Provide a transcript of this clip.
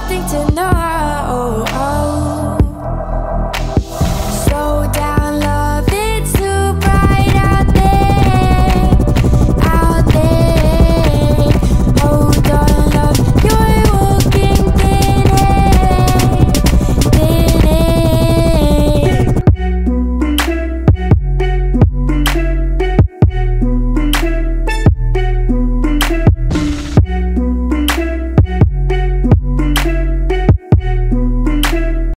something to know.